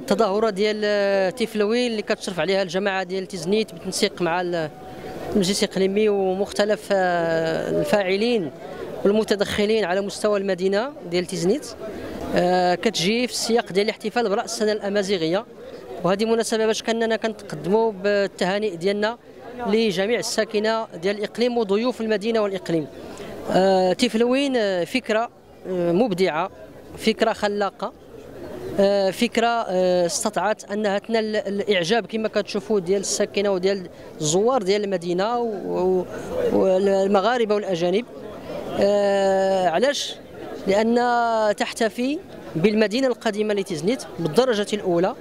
التظاهرة ديال تيفلوين اللي كتشرف عليها الجماعة ديال تيزنيت بالتنسيق مع المجلس الإقليمي ومختلف آه، الفاعلين والمتدخلين على مستوى المدينة ديال تيزنيت. آه، كتجي في السياق ديال الاحتفال برأس السنة الأمازيغية. وهذه مناسبة باش كأننا كنتقدموا بالتهانئ ديالنا لجميع الساكنة ديال الإقليم وضيوف المدينة والإقليم. آه، تيفلوين فكرة مبدعة فكرة خلاقة. فكرة آه، استطاعت أنها تنال الإعجاب كما كتشوفوا ديال الساكنة وديال الزوار ديال المدينة والمغاربه والأجانب. آه، علاش؟ لأن تحتفي بالمدينة القديمة لتزنيت بالدرجة الأولى.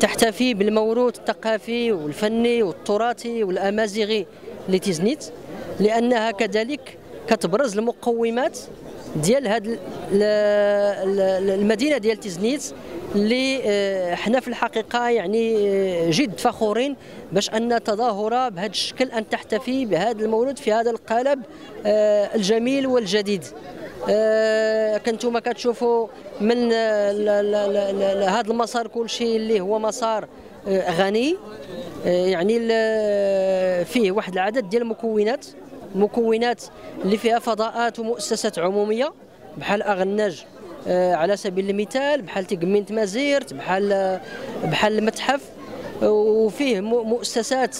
تحتفي بالموروث الثقافي والفني والتراثي والأمازيغي لتزنيت لأنها كذلك كتبرز المقومات ديال هاد المدينة ديال تيزنيت اللي آه، حنا في الحقيقة يعني آه، جد فخورين باش أن تظاهره بهذا الشكل أن تحتفي بهذا المولود في هذا القالب آه، الجميل والجديد. كنتم كتشوفوا من هذا المسار كل شيء اللي هو مسار غني. يعني فيه واحد العدد ديال المكونات. مكونات اللي فيها فضاءات ومؤسسات عمومية بحال أغناج آه، على سبيل المثال بحال تقمينة مازيرت بحال بحال المتحف. وفيه مؤسسات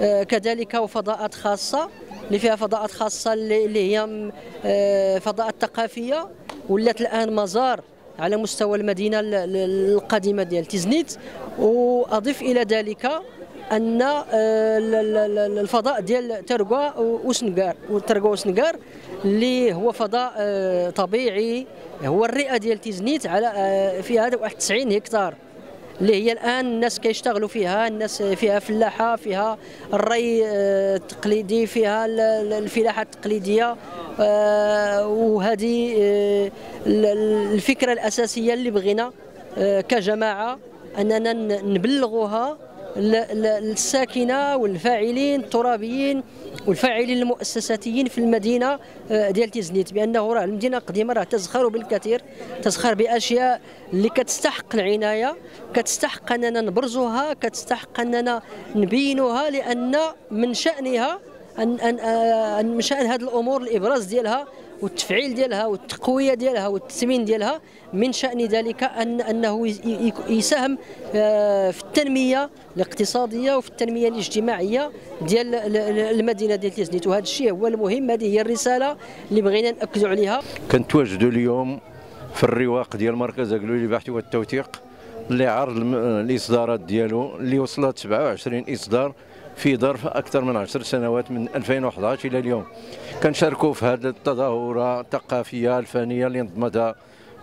آه، كذلك وفضاءات خاصة اللي فيها فضاءات خاصة اللي هي آه، فضاءات ثقافية ولات الآن مزار على مستوى المدينة القديمة ديال تيزنيت. وأضيف إلى ذلك أن آه، الفضاء ديال ترقوا وسنقار. ترقوا وسنقار اللي هو فضاء آه، طبيعي. هو الرئة ديال تيزنيت على آه، فيها واحد 90 هكتار اللي هي الآن الناس كيشتغلوا فيها. الناس فيها فلاحة فيها الري التقليدي فيها الفلاحة التقليدية وهذه الفكرة الأساسية اللي بغينا كجماعة أننا نبلغوها الساكنة والفاعلين الترابيين والفاعلين المؤسساتيين في المدينة آه، ديال تيزنيت بأنه راه المدينة القديمة راه تزخر بالكثير تزخر بأشياء اللي كتستحق العناية كتستحق أننا نبرزوها كتستحق أننا نبينوها لأن من شأنها ان ان, آه، أن من شأن هذه الأمور الإبراز ديالها والتفعيل ديالها والتقوية ديالها والتثمين ديالها من شأن ذلك ان أنه يساهم آه، في التنمية الاقتصادية وفي التنمية الاجتماعية ديال المدينة ديال تيزنيت وهذا الشيء هو المهم هذه هي الرسالة اللي بغينا نأكدوا عليها. كنتواجدوا اليوم في الرواق ديال مركز اكلو للبحث والتوثيق اللي عرض الإصدارات ديالو اللي وصلت 27 إصدار في ظرف أكثر من 10 سنوات من 2011 إلى اليوم. كنشاركوا في هذه التظاهرة الثقافية الفنية اللي نظمتها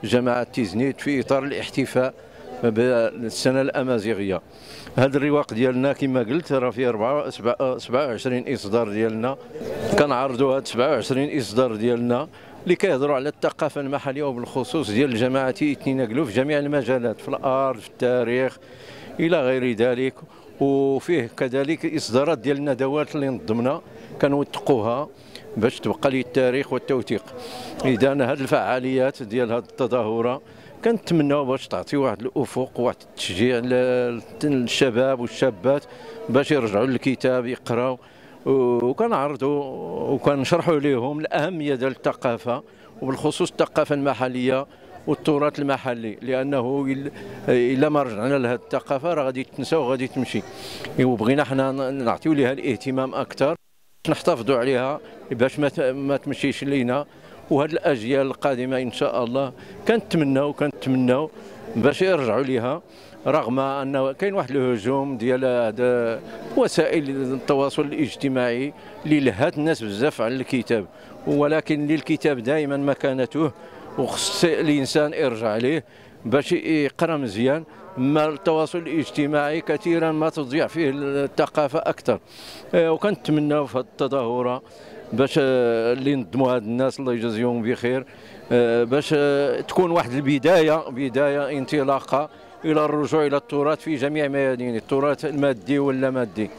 جماعة تيزنيت في إطار الاحتفاء بالسنة الأمازيغية. هذا الرواق ديالنا كما قلت راه فيه 27 إصدار ديالنا. كنعرضوا هاد 27 إصدار ديالنا اللي كيهضروا على الثقافة المحلية وبالخصوص ديال الجماعه تيناقلوا في جميع المجالات في الأرض في التاريخ إلى غير ذلك. وفيه كذلك إصدارات ديال الندوات اللي نظمنا كنوثقوها باش تبقى لي التاريخ والتوثيق. إذا هذه الفعاليات ديال هذه التظاهرة كنتمناو باش تعطي واحد الأفق واحد التشجيع للشباب والشابات باش يرجعوا للكتاب يقراو وكنعرضوا وكنشرحوا لهم الأهمية ديال الثقافة وبالخصوص الثقافة المحلية والتراث المحلي لأنه إلا ما رجعنا لهذه الثقافة راه غادي تنسى وغادي تمشي. وبغينا حنا نعطيو لها الاهتمام أكثر. نحتفظوا عليها باش ما تمشيش لينا. وهاد الأجيال القادمة إن شاء الله كنتمناو كنتمناو باش يرجعوا ليها. رغم أنه كاين واحد الهجوم ديال وسائل التواصل الاجتماعي اللي لهات الناس بزاف على الكتاب. ولكن للكتاب دائما مكانته وخص الإنسان يرجع ليه باش يقرأ مزيان ما التواصل الاجتماعي كثيرا ما تضيع فيه الثقافة أكثر. آه، وكنتمناو في هذه التظاهره باش آه، اللي نظموا هاد الناس الله يجازيهم بخير آه، باش تكون واحد البداية بداية انطلاقة إلى الرجوع إلى التراث في جميع ميادين التراث المادي ولا مادي.